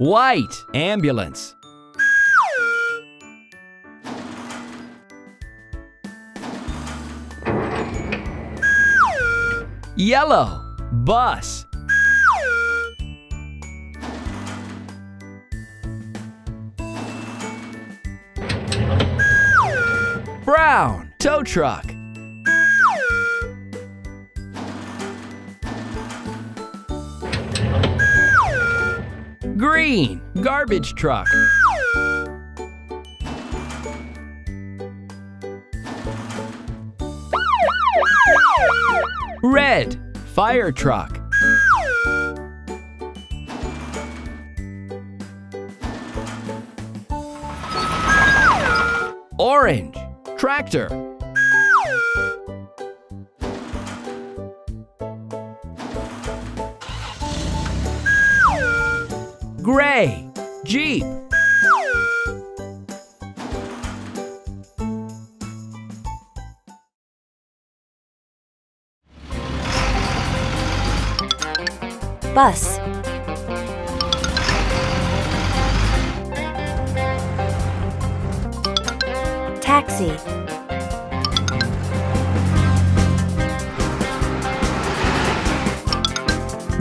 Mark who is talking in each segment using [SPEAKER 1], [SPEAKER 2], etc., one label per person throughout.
[SPEAKER 1] White ambulance. Yellow bus. Brown tow truck. Green garbage truck. Red fire truck. Orange tractor. Gray Jeep.
[SPEAKER 2] Bus. Taxi.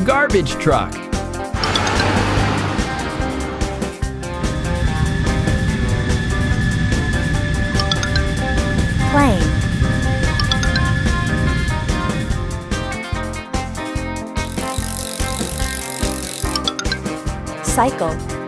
[SPEAKER 1] Garbage truck.
[SPEAKER 2] Plane. Cycle.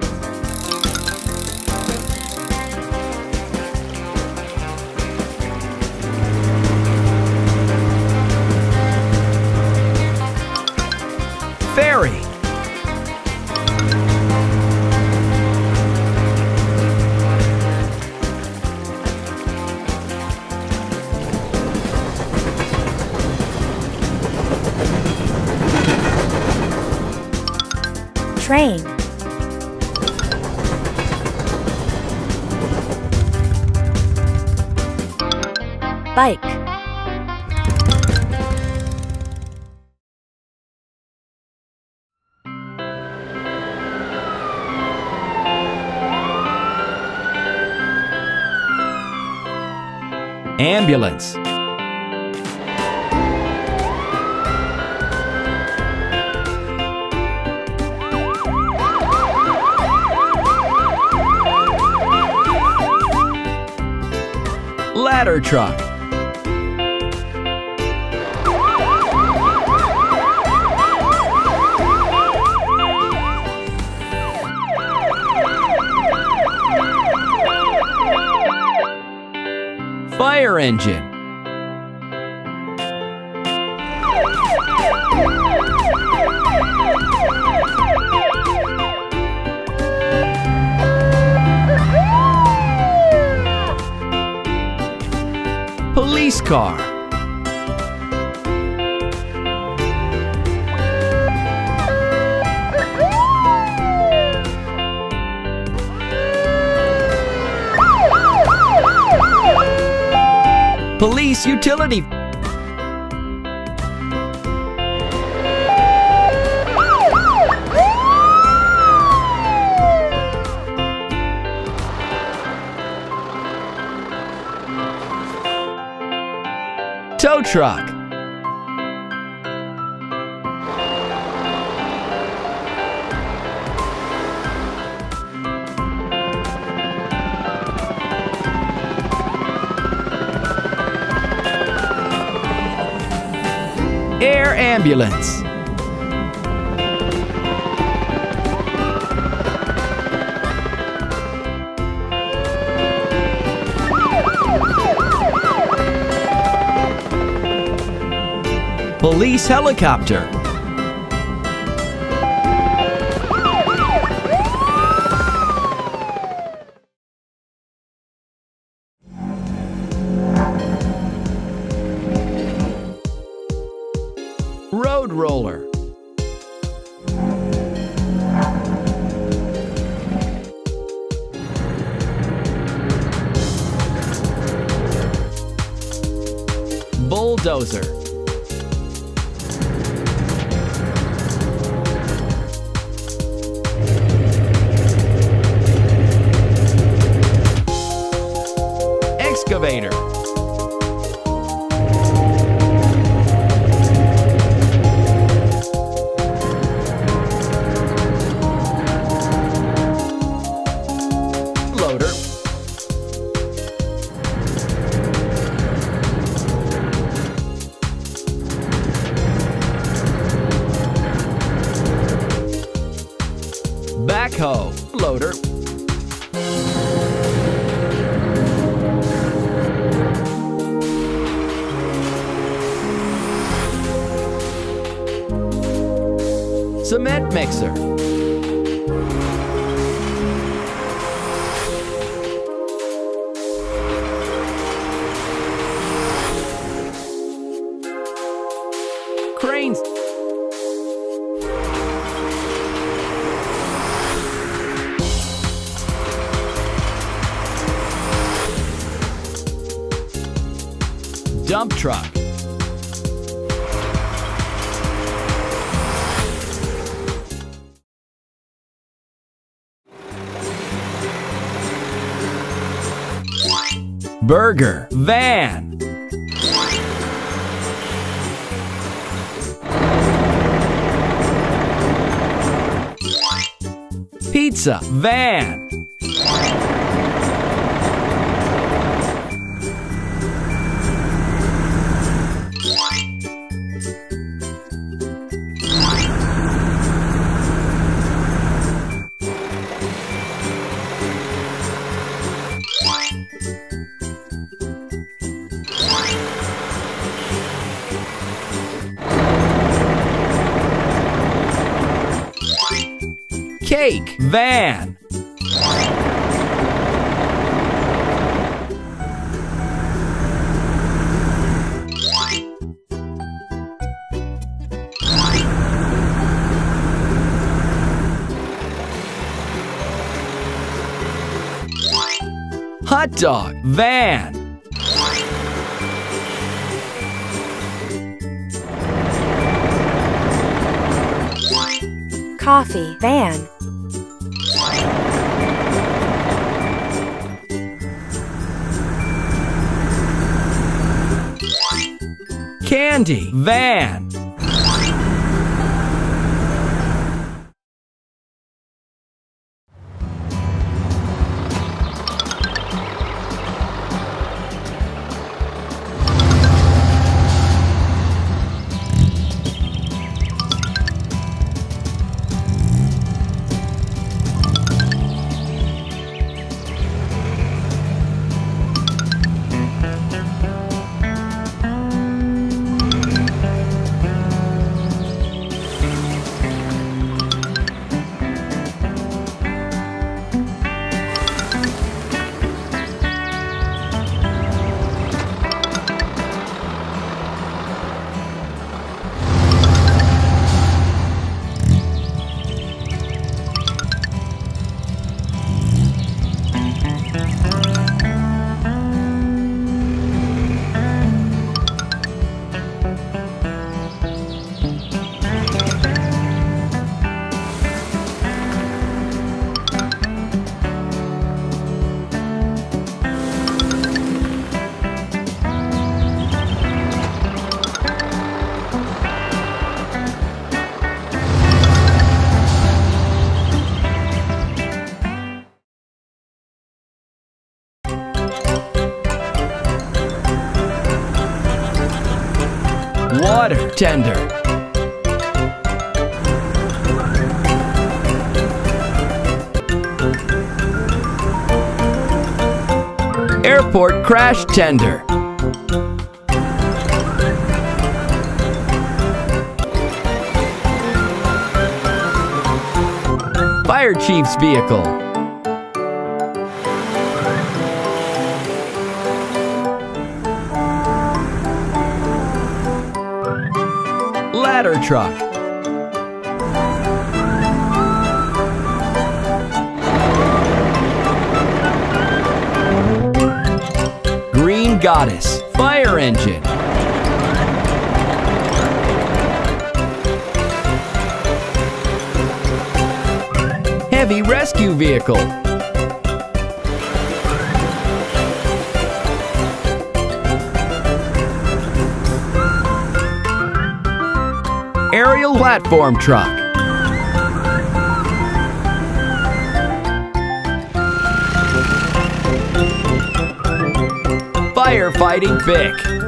[SPEAKER 2] Train. Bike.
[SPEAKER 1] Ambulance. Ladder truck. Fire engine. Car. Police utility. Tow truck. Air ambulance. Police helicopter. Road roller. Bulldozer. Cement mixer. Cranes. Dump truck. Burger. Van. Pizza. Van. Cake. Van. Hot dog. Van.
[SPEAKER 2] Coffee. Van.
[SPEAKER 1] Candy. Van. Water tender. Airport crash tender. Fire chief's vehicle. Ladder truck. Green Goddess. Fire engine. Heavy rescue vehicle. Aerial platform truck. Firefighting Vic.